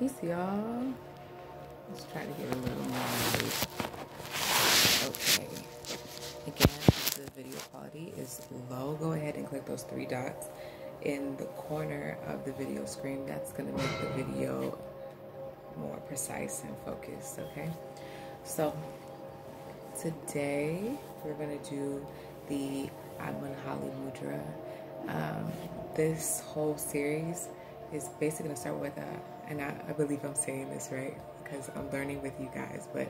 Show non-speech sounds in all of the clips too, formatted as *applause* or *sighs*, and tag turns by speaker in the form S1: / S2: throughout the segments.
S1: Peace, y'all. Let's try to get a little more light. Okay. Again, the video quality is low, go ahead and click those three dots in the corner of the video screen. That's going to make the video more precise and focused, okay? So, today we're going to do the Atmanhali Mudra. Um, this whole series is basically going to start with a, and I, I, believe I'm saying this right because I'm learning with you guys, but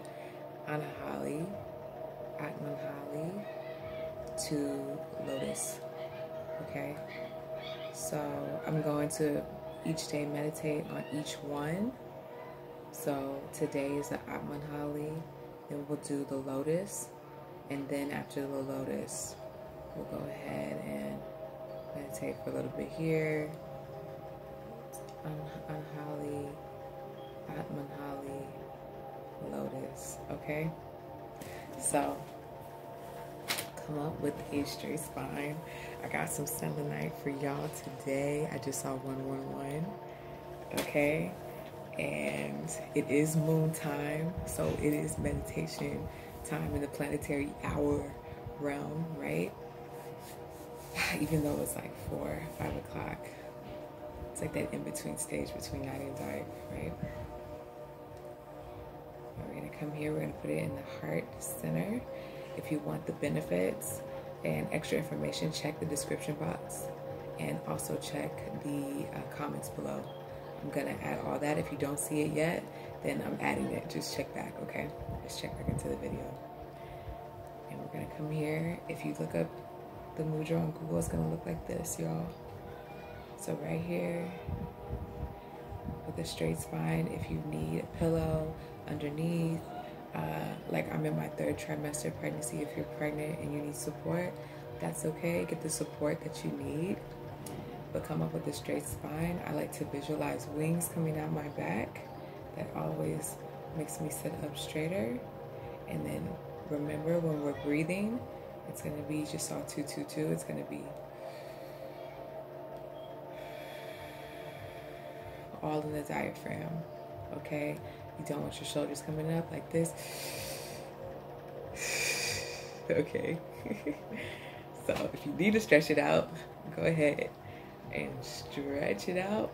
S1: Anahali, Atmanhali to Lotus. Okay? So I'm going to each day meditate on each one. So today is the Atmanhali, then we'll do the Lotus, and then after the Lotus, we'll go ahead and meditate for a little bit here Anhali, Atmanhali, Lotus. Okay? So, come up with a straight spine. I got some selenite for y'all today. I just saw 111. Okay? And it is moon time, so it is meditation time in the planetary hour realm, right? *sighs* Even though it's like 4, 5 o'clock it's like that in between stage between night and dark, right? We're gonna come here, we're gonna put it in the heart center. If you want the benefits and extra information, check the description box and also check the uh, comments below. I'm gonna add all that. If you don't see it yet, then I'm adding it. Just check back, okay? Just check back into the video. And we're gonna come here. If you look up the mudra on Google, it's gonna look like this, y'all. So right here with a straight spine, if you need a pillow underneath, uh, like I'm in my third trimester pregnancy, if you're pregnant and you need support, that's okay. Get the support that you need, but come up with a straight spine. I like to visualize wings coming out my back. That always makes me sit up straighter. And then remember when we're breathing, it's gonna be just all two, two, two. It's gonna be all in the diaphragm. Okay? You don't want your shoulders coming up like this. *sighs* okay. *laughs* so if you need to stretch it out, go ahead and stretch it out.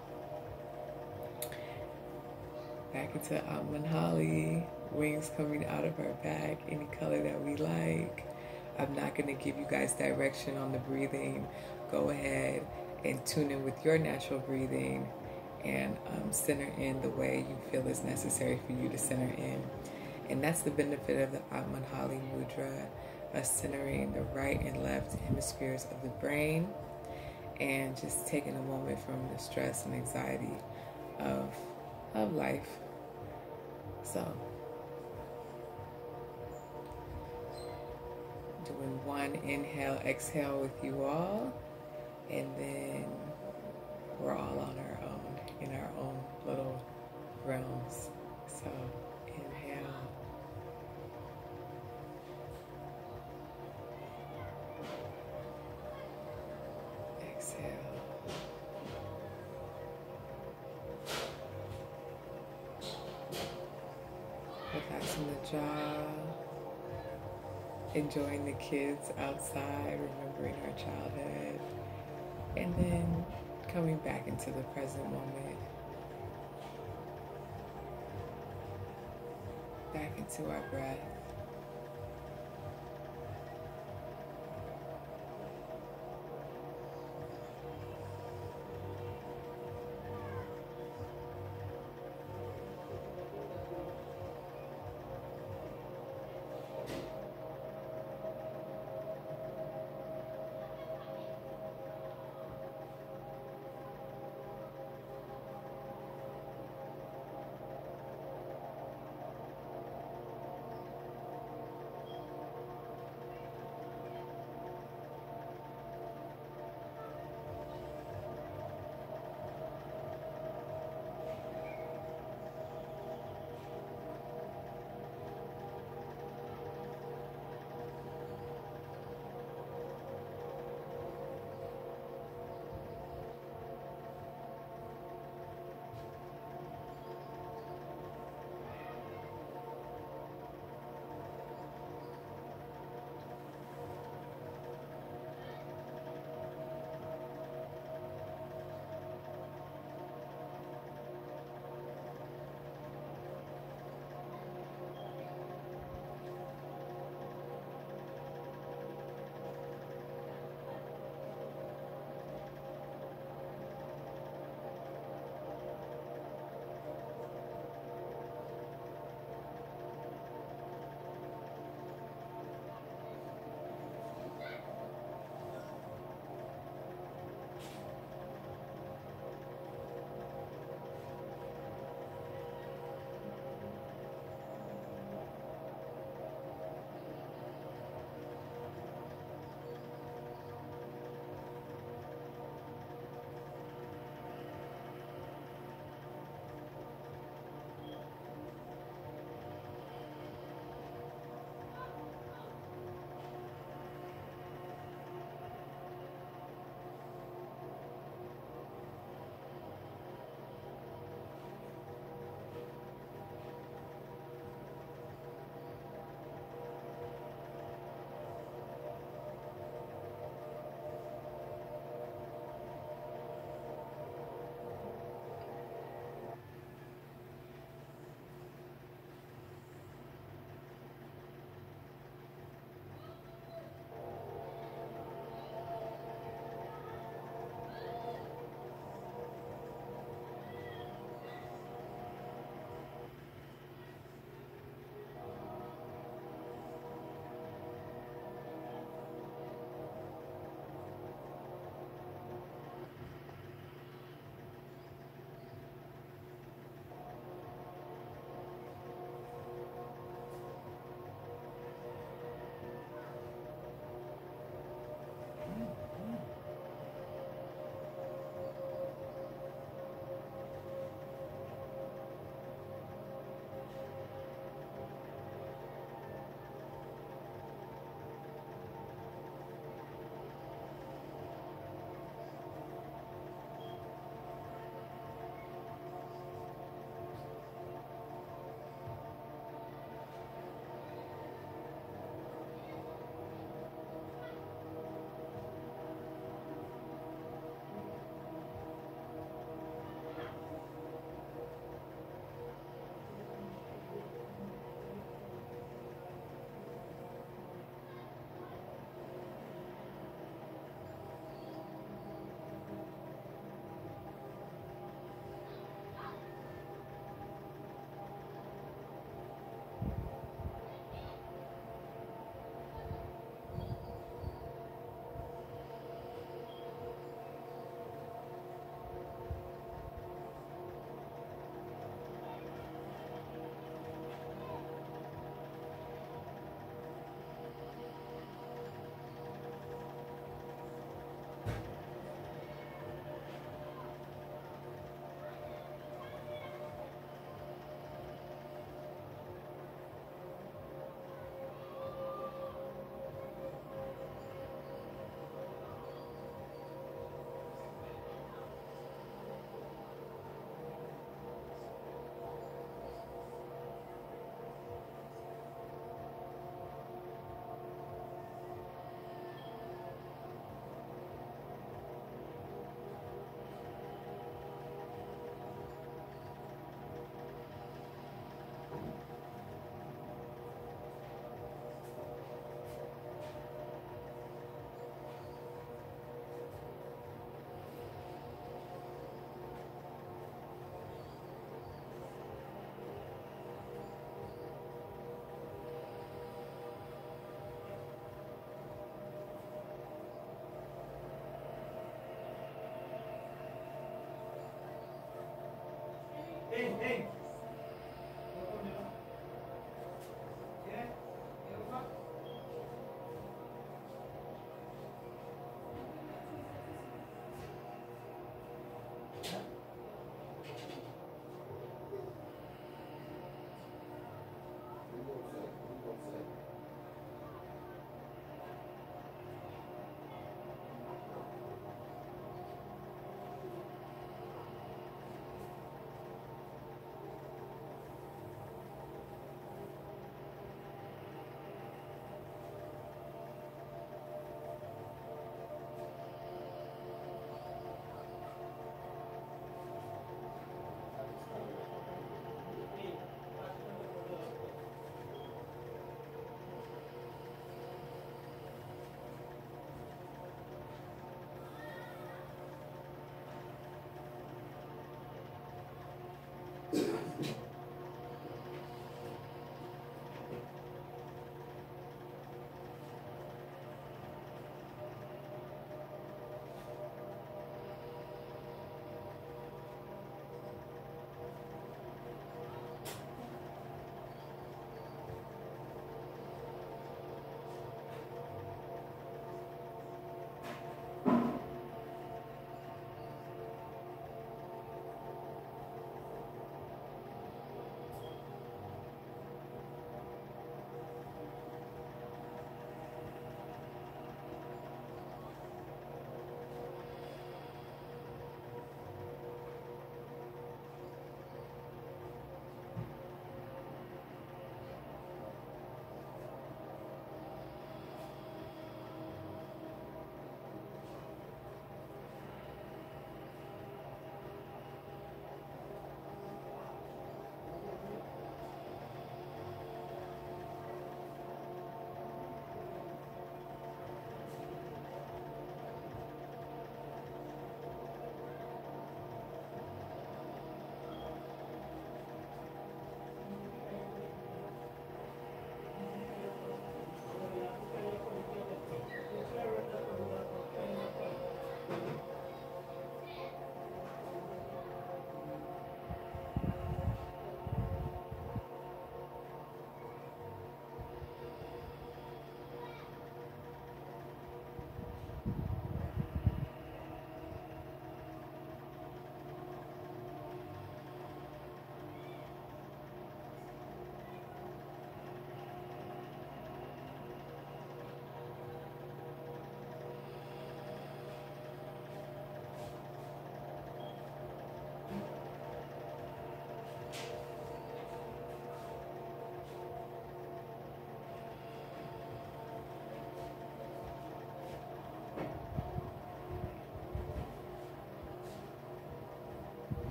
S1: Back into um, Atmanhali, wings coming out of our back, any color that we like. I'm not going to give you guys direction on the breathing. Go ahead and tune in with your natural breathing and um, center in the way you feel is necessary for you to center in. And that's the benefit of the Atmanhali Mudra, us centering the right and left hemispheres of the brain and just taking a moment from the stress and anxiety of, of life. So, doing one inhale, exhale with you all, and then we're all on our little realms. So inhale. Exhale. Relaxing the jaw. Enjoying the kids outside, remembering our childhood. And then coming back into the present moment, into our breath.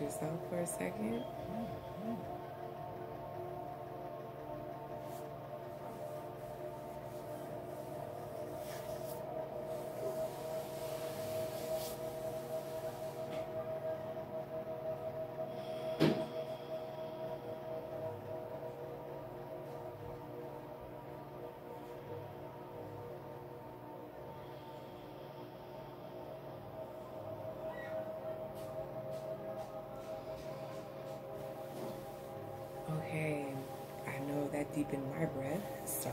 S1: Yourself for a second. Deepened my breath, so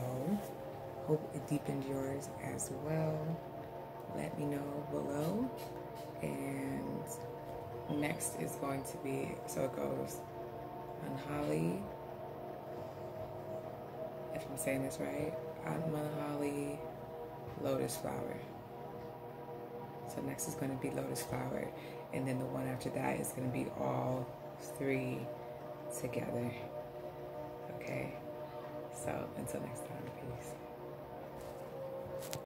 S1: Hope it deepened yours as well. Let me know below. And next is going to be so it goes Unholly. If I'm saying this right, Unholly Lotus Flower. So next is going to be Lotus Flower. And then the one after that is going to be all three together. Okay? So until next time, peace.